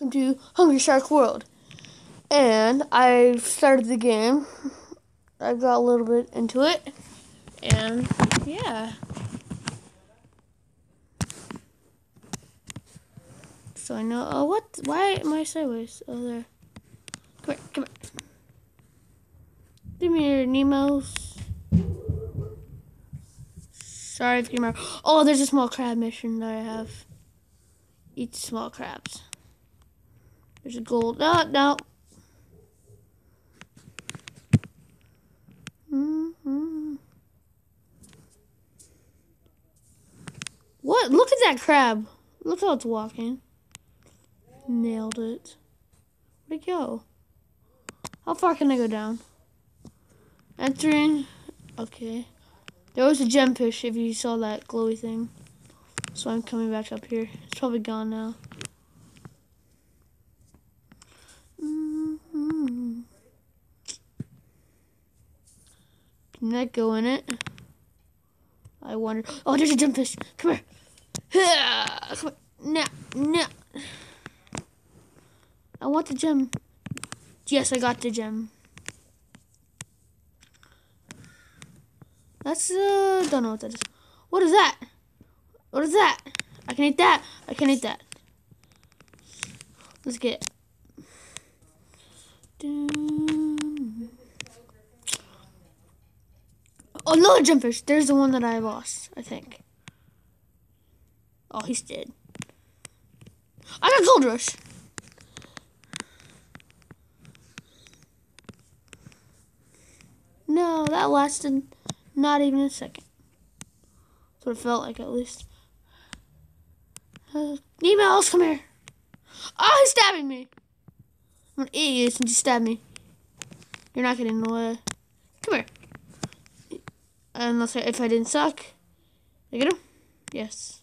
welcome to Hungry Shark World. And I started the game. I got a little bit into it. And yeah. So I know. Oh, what? Why am I sideways? Oh, there. Come here, come here. Give me your Nemo's. Sorry if you're. Oh, there's a small crab mission that I have. Eat small crabs. There's a gold. No, no. Mm-hmm. What? Look at that crab. Look how it's walking. Nailed it. Where'd it go? How far can I go down? Entering. Okay. There was a gemfish if you saw that glowy thing. So I'm coming back up here. It's probably gone now. Can that go in it? I wonder. Oh, there's a gemfish. Come here. Come here. No, no. I want the gem. Yes, I got the gem. That's, uh, don't know what that is. What is that? What is that? I can eat that. I can eat that. Let's get. Oh, another gemfish. There's the one that I lost, I think. Oh, he's dead. I got gold rush. No, that lasted not even a second. That's what it felt like, at least. Uh, emails, come here. Oh, he's stabbing me. I'm an idiot since you stabbed me. You're not getting away. Come here. Unless I, if I didn't suck. I get him? Yes.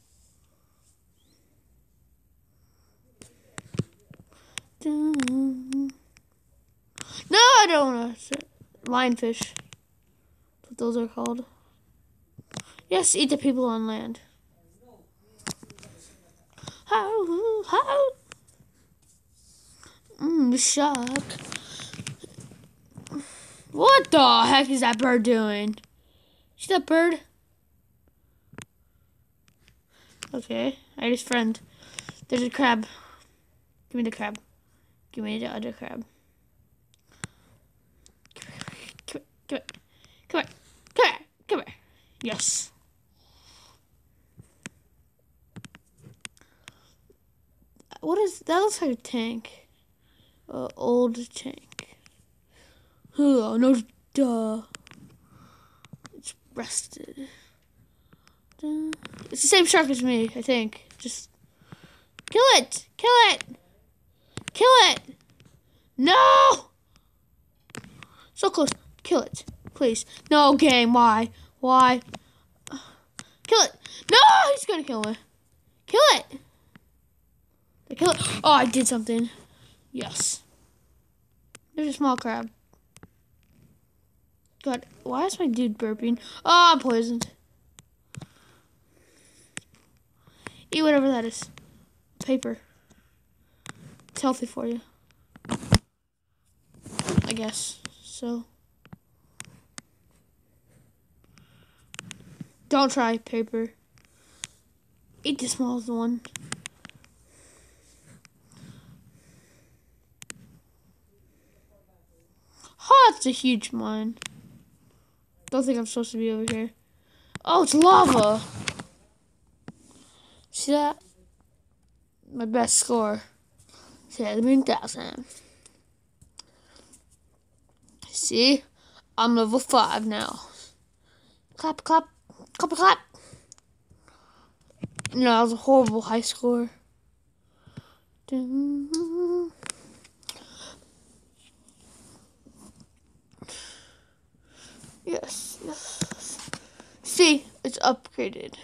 No, I don't want to. Lionfish. That's what those are called. Yes, eat the people on land. How, how? Mmm, shark. What the heck is that bird doing? See that bird? Okay, I just friend. There's a crab. Give me the crab. Give me the other crab. Come here, come here, come here, come here, come here. Yes. What is that? Looks like a tank. Uh, old tank. Oh no, duh. Rested. It's the same shark as me, I think. Just kill it! Kill it! Kill it! No! So close. Kill it. Please. No game. Why? Why? Kill it. No! He's gonna kill me. Kill it! Kill it. Oh, I did something. Yes. There's a small crab. God, why is my dude burping? Oh, I'm poisoned. Eat whatever that is. Paper. It's healthy for you. I guess. So. Don't try paper. Eat the smallest one. Oh, it's a huge mine. Don't think I'm supposed to be over here. Oh, it's lava. See that? My best score. 7,000. See? I'm level 5 now. Clap, clap, clap, clap. No, that was a horrible high score. Yes, yes. See, it's upgraded.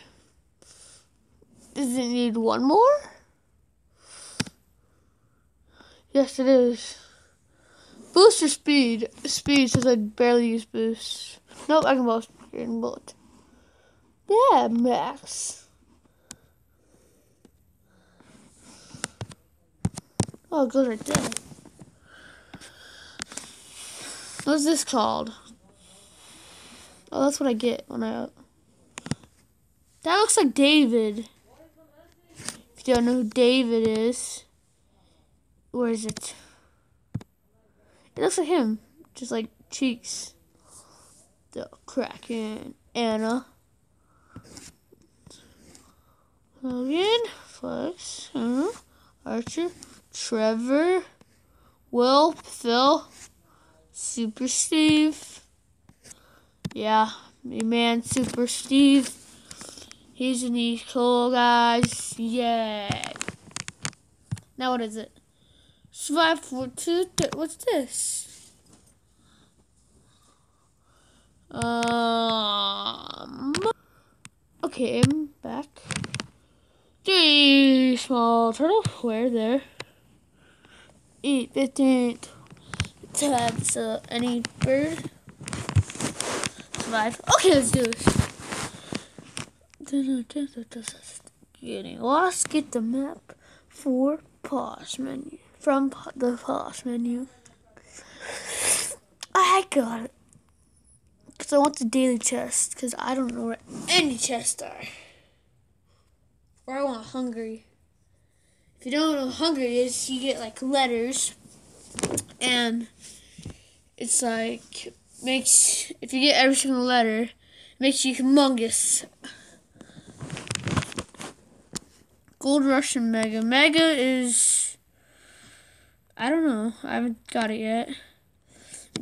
Does it need one more? Yes, it is. Booster speed. Speed says I barely use boost. Nope, I can boast in bullet. Yeah, Max. Oh, it goes right there. What's this called? Oh, that's what I get when I... That looks like David. If you don't know who David is. Where is it? It looks like him. Just like cheeks. The Kraken. Anna. Logan. Flex. Uh, Archer. Trevor. Will. Phil. Super Steve. Yeah, me man, Super Steve. He's an East cool guys. Yeah. Now what is it? Survive for two. What's this? Um. Okay, I'm back. Three small turtle. Where there? Eat fifteen tabs. Uh, any bird survive. Okay, let's do this. Getting lost. Get the map for pause menu from the pause menu. I got it. Because I want the daily chest. Because I don't know where any chests are. Or I want hungry. If you don't know what hungry is, you get like letters. And it's like makes if you get every single letter, makes you humongous. Gold Rush and Mega. Mega is I don't know. I haven't got it yet.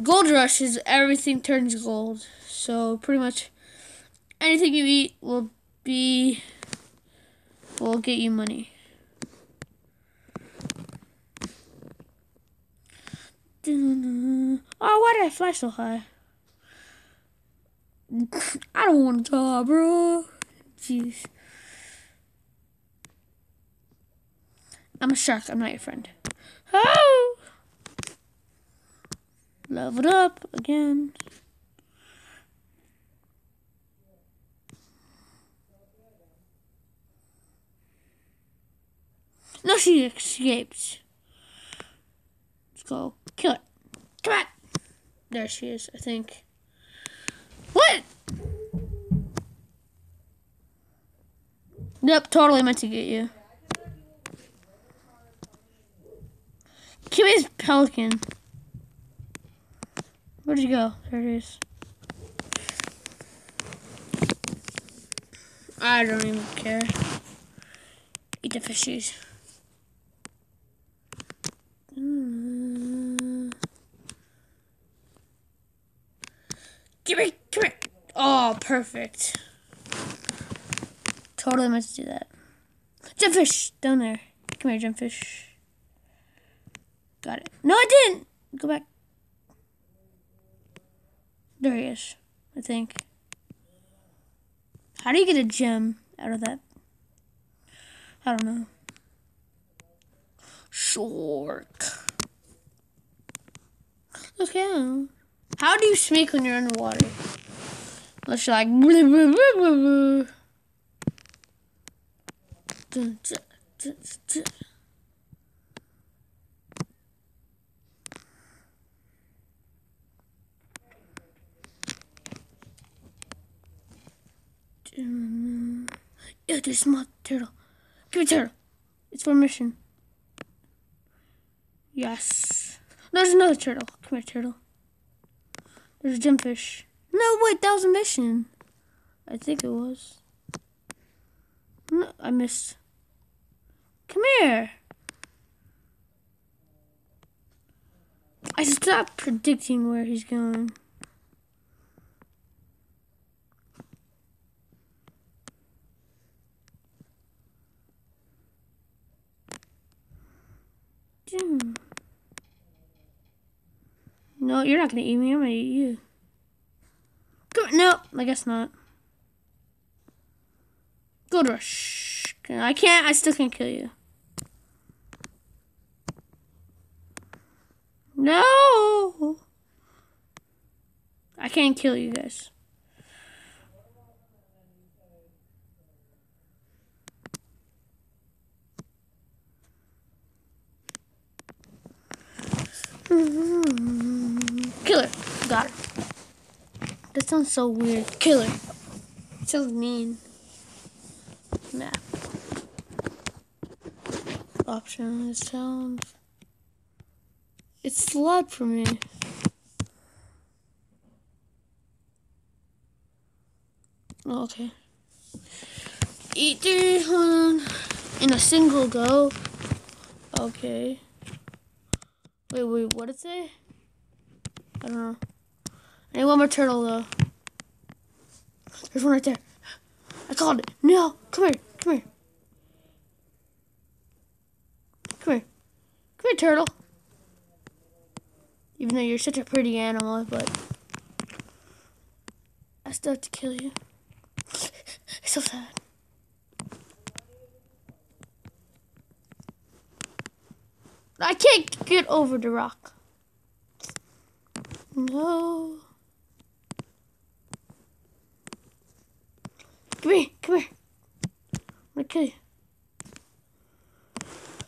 Gold Rush is everything turns gold. So pretty much anything you eat will be will get you money. Oh, why did I fly so high? I don't want to talk, bro. Jeez. I'm a shark. I'm not your friend. Oh! Leveled up again. No, she escaped. Let's go. Kill it. Come on. There she is, I think. What? Yep, totally meant to get you. Kiwi's pelican. Where'd you go? There it is. I don't even care. Eat the fishies. Mm. Give me, come here. Oh, perfect. Totally meant to do that. Gemfish, down there. Come here, gemfish. Got it. No, I didn't. Go back. There he is, I think. How do you get a gem out of that? I don't know. Shark. Okay. How do you speak when you're underwater? Unless you're like. Blah, dun, dun, dun, Yeah, there's my turtle. Give me turtle. It's for mission. Yes. There's another turtle. Come here, turtle. There's a gemfish. No, wait, that was a mission. I think it was. No, I missed. Come here. I stopped predicting where he's going. No, you're not gonna eat me. I'm gonna eat you. Go no, I guess not. Gold rush. I can't. I still can't kill you. No. I can't kill you guys. Killer. Got her. That sounds so weird. Killer. sounds mean. Map. Option sounds. It's loud for me. Oh, okay. Eat three um, in a single go. Okay. Wait, wait, what did it say? I don't know. I need one more turtle though. There's one right there. I called it. No, come here, come here. Come here. Come here, turtle. Even though you're such a pretty animal, but I still have to kill you. It's so sad. I can't get over the rock. No. Come here, come here. I'm gonna kill you.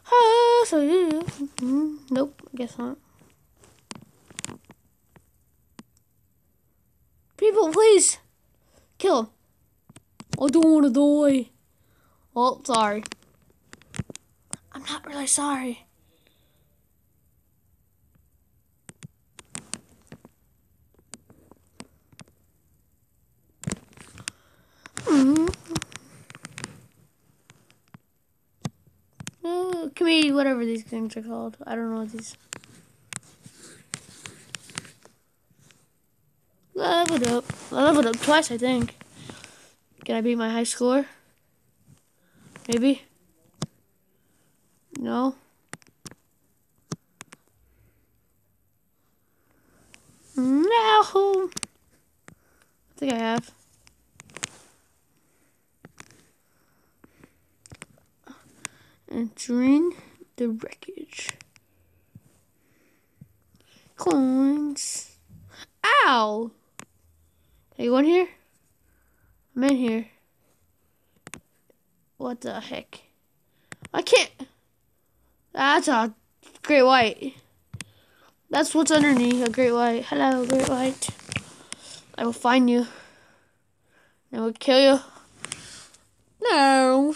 Ah, so you. Mm -hmm. Nope, I guess not. People, please. Kill him. I don't want to die. Oh, sorry. I'm not really sorry. Mm-hmm. Uh, committee, whatever these things are called. I don't know what these. Leveled up. I leveled up twice, I think. Can I beat my high score? Maybe? No? No! I think I have. Entering the wreckage. Coins. Ow! Anyone here? I'm in here. What the heck? I can't. That's a great white. That's what's underneath a great white. Hello, great white. I will find you. I will kill you. No.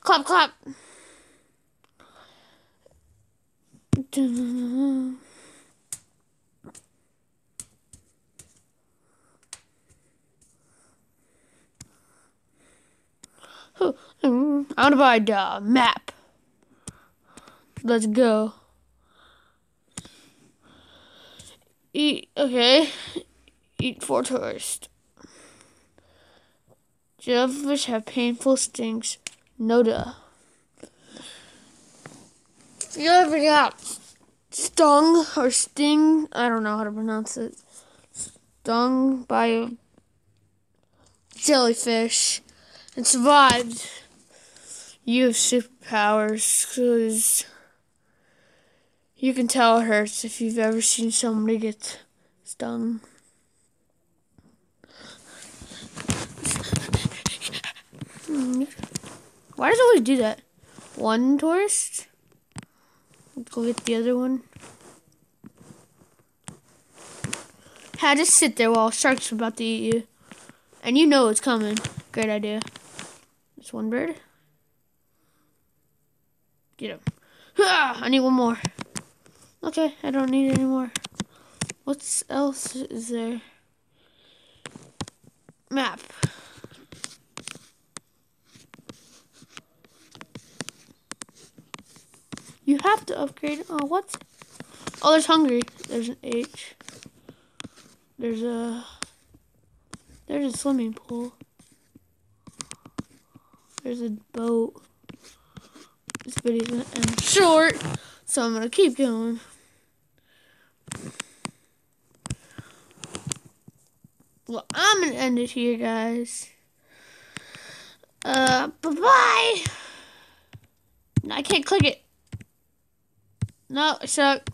Clap, clap. I want to buy a map. Let's go. Eat, okay. Eat for tourists. Jellyfish have painful stings. Noda. You ever got stung or sting? I don't know how to pronounce it. Stung by a jellyfish and survived, you have superpowers because you can tell it hurts if you've ever seen somebody get stung. Hmm. Why does it always do that? One tourist? Let's go get the other one. How just sit there while shark's about to eat you. And you know it's coming. Great idea. Just one bird. Get him. Ah, I need one more. Okay, I don't need any more. What else is there? Map. You have to upgrade. Oh, what? Oh, there's hungry. There's an H. There's a. There's a swimming pool. There's a boat. This video's gonna end short, so I'm gonna keep going. Well, I'm gonna end it here, guys. Uh, bye bye. I can't click it. No, suck.